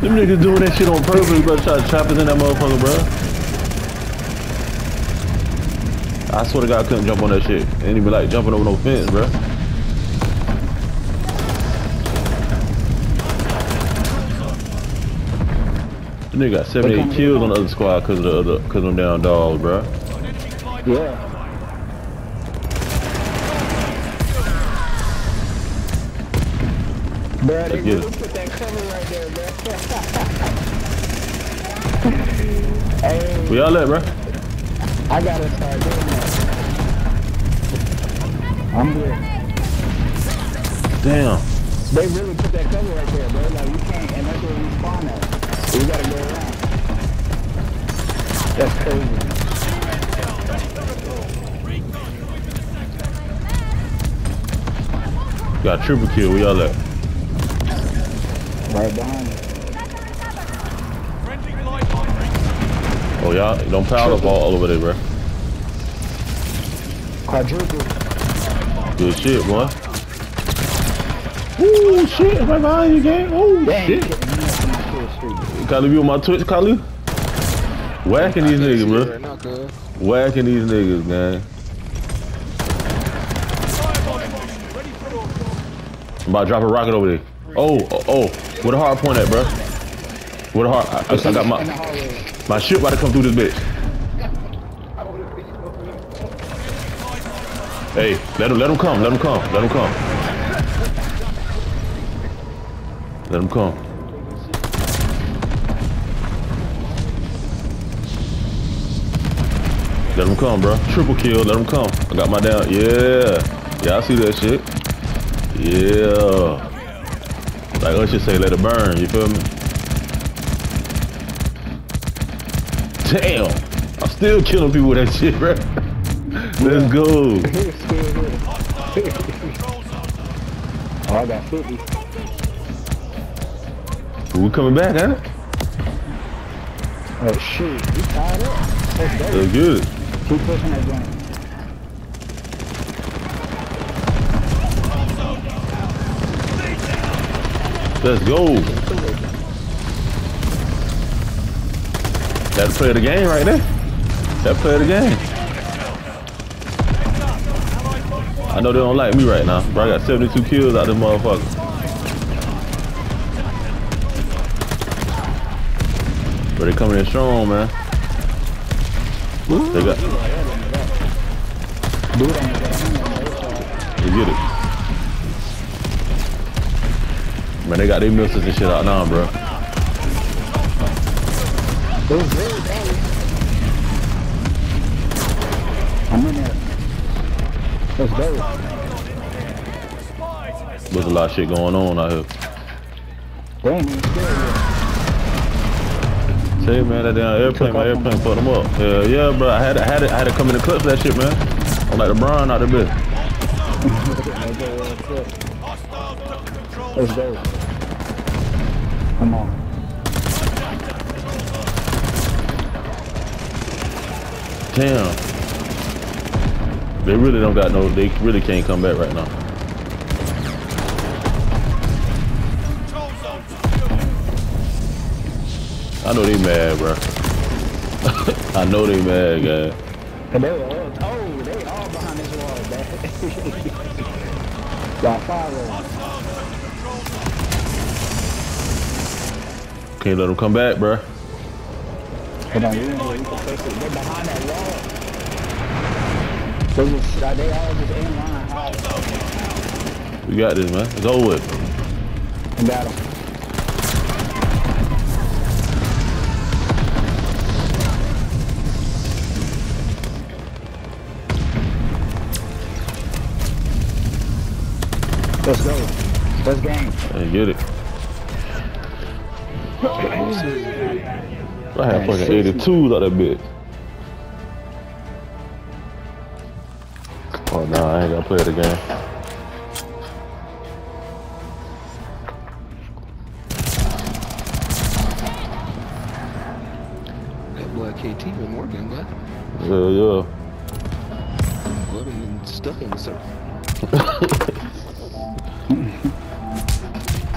Them niggas doing that shit on purpose, bro. Try to trap us in that motherfucker, bro. I swear to God, I couldn't jump on that shit. Ain't even like jumping over no fence, bro. The nigga got 78 kills on the other squad because of the other, because of them down dogs, bro. Yeah. Bro, they really put that cover right there, bro. hey, Where y'all at, bro? I gotta start doing that. I'm good. Damn. They really put that cover right there, bro. Like, you can't, and that's where we spawn at. We gotta go around. That's crazy. Got triple kill. Where y'all at? Right behind us. Oh, y'all don't pile up all, all over there, bro. Quadruple. Good shit, boy. Ooh, shit. Right behind you, gang. Oh, shit. hit me up in my. Kali, you on my Twitch, Kali? Whacking these niggas, bro. Right. Whacking these niggas, man. I'm about to drop a rocket over there. Oh, oh. Where the hard point at, bro? What a hard? I, I got my my shit about to come through this bitch. Hey, let him let him come. Let him come. Let him come. Let him come. Let him come, bro. Triple kill. Let him come. I got my down. Yeah. Yeah, I see that shit. Yeah. Like us just say, let it burn. You feel me? Damn. I'm still killing people with that shit, bro. Let's go. oh, I got 50. We coming back, huh? Oh, shoot. You tied up. That's good. Keep pushing that gun. Let's go. That play the game right there. That play the game. I know they don't like me right now, but I got 72 kills out of this motherfucker. But they coming in strong, man. They got, Do it get it. Man, they got their missiles and shit out now, bro. I'm in there. Let's go. There's a lot of shit going on out here. Scared yet. Man, that damn airplane, my airplane fucked them up. Hell yeah, bro. I had I had I had to come in the clutch for that shit, man. I'm like LeBron out of bit. Let's go. Come on. Damn. They really don't got no. They really can't come back right now. I know they mad, bro. I know they mad, guys. And they were all, oh, they all behind this wall, man. Got them. Can't let them come back, bro. Hold on, it. They're behind that wall. They just, they all just in line. We got this, man. Go with. it. Got. Let's go. Let's game. Hey, get it. I had fucking 82s out that bitch. Oh no, I ain't gonna play it again. That boy KT been working, but Yeah, yeah. blood him and stuck in the surf. 嗯